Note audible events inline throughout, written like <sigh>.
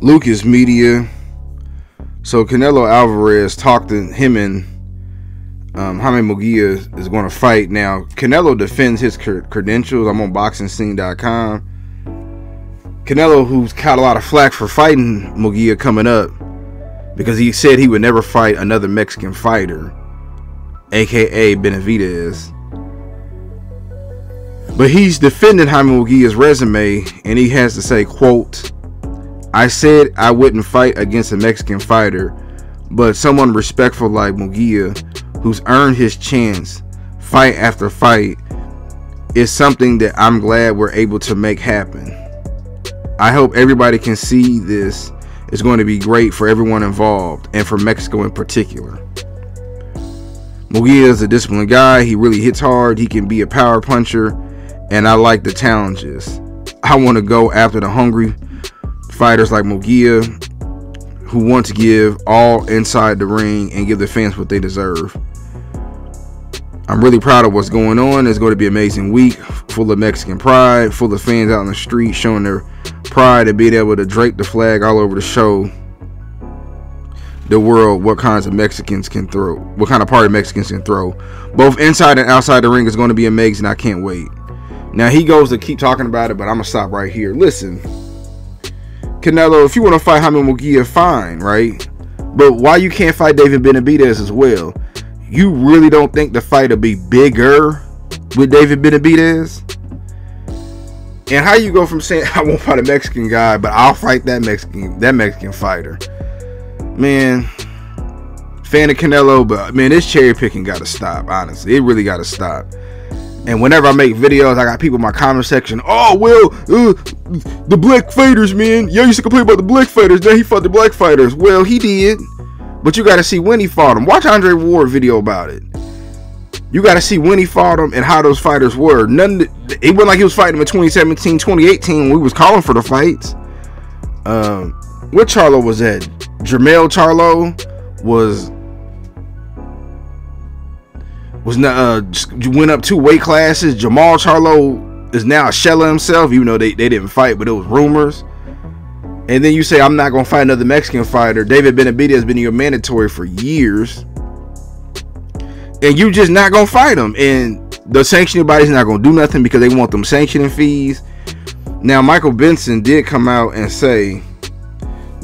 Lucaz Media. So Canelo Alvarez talked to him and um, Jaime Munguia is going to fight. Now, Canelo defends his credentials. I'm on BoxingScene.com. Canelo, who's caught a lot of flack for fighting Munguia coming up, because he said he would never fight another Mexican fighter, aka Benavidez. But he's defending Jaime Munguia's resume, and he has to say, quote, I said I wouldn't fight against a Mexican fighter, but someone respectful like Munguia, who's earned his chance fight after fight, is something that I'm glad we're able to make happen. I hope everybody can see this is going to be great for everyone involved and for Mexico in particular. Munguia is a disciplined guy. He really hits hard. He can be a power puncher, and I like the challenges. I want to go after the hungry fighters like Munguia who want to give all inside the ring and give the fans what they deserve. I'm really proud of what's going on. It's going to be an amazing week, full of Mexican pride, full of fans out in the street showing their pride and being able to drape the flag all over the show the world what kinds of Mexicans can throw, what kind of party Mexicans can throw. Both inside and outside the ring is going to be amazing. I can't wait. Now he goes to keep talking about it, but I'm gonna stop right here. Listen, Canelo, if you want to fight Jaime Munguia, fine, right? But why you can't fight David Benavidez as well? You really don't think the fight will be bigger with David Benavidez? And how you go from saying <laughs> I won't fight a Mexican guy, but I'll fight that Mexican that Mexican fighter? Man, fan of Canelo, but man, this cherry picking got to stop. Honestly, it really got to stop. And whenever I make videos, I got people in my comment section. Oh well, uh, the black fighters, man. You used to complain about the black fighters. Then he fought the black fighters. Well, he did, but you got to see when he fought them. Watch Andre Ward video about it. You got to see when he fought them and how those fighters were. None. It wasn't like he was fighting in 2017, 2018 when we was calling for the fights. Um, what Charlo was that? Jermell Charlo was was not uh, went up two weight classes. Jermall Charlo is now a shell of himself, even though they, they didn't fight, but it was rumors. And then you say I'm not gonna fight another Mexican fighter. David Benavidez has been your mandatory for years, and you just not gonna fight him. And the sanctioning body's not gonna do nothing because they want them sanctioning fees. Now Michael Benson did come out and say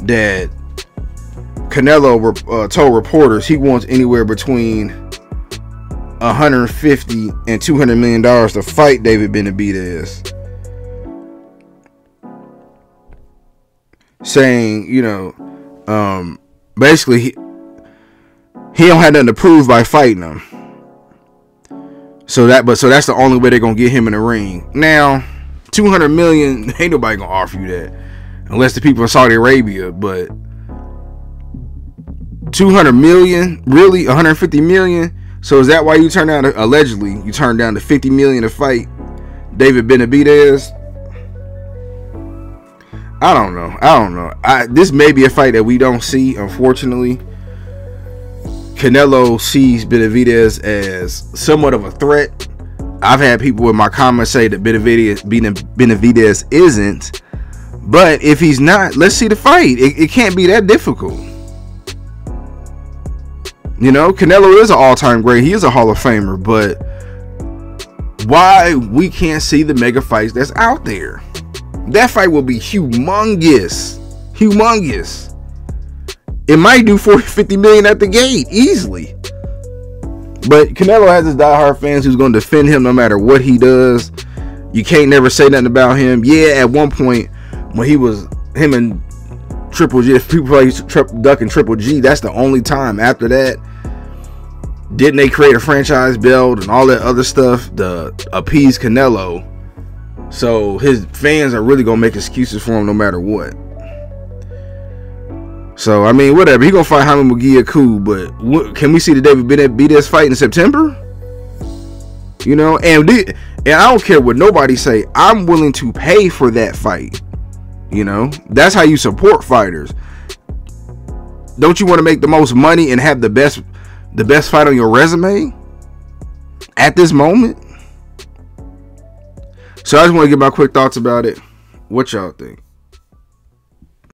that Canelo uh, told reporters he wants anywhere between 150 and 200 million dollars to fight David Benavidez. Saying, you know, um, basically he, he don't have nothing to prove by fighting him. So that, but so that's the only way they're gonna get him in the ring. Now, 200 million, <laughs> ain't nobody gonna offer you that, unless the people in Saudi Arabia. But 200 million, really, 150 million so is that why you turned down allegedly you turned down the 50 million to fight David Benavidez? I don't know. I don't know. I, this may be a fight that we don't see, unfortunately. Canelo sees Benavidez as somewhat of a threat. I've had people in my comments say that Benavidez, Benavidez isn't. But if he's not, let's see the fight. It, it can't be that difficult. You know, Canelo is an all-time great. He is a Hall of Famer, but why we can't see the mega fights that's out there? That fight will be humongous. Humongous. It might do 40, 50 million at the gate easily. But Canelo has his diehard fans who's going to defend him no matter what he does. You can't never say nothing about him. Yeah, at one point when he was him and Triple G. If <laughs> people play Duck and Triple G, that's the only time. After that, didn't they create a franchise build and all that other stuff to appease Canelo? So his fans are really gonna make excuses for him no matter what. So I mean, whatever. He gonna fight Jaime Munguia, cool. But what, can we see the David Benavidez fight in September? You know, and and I don't care what nobody say. I'm willing to pay for that fight. You know, that's how you support fighters. Don't you want to make the most money and have the best the best fight on your resume at this moment? So I just want to give my quick thoughts about it. What y'all think?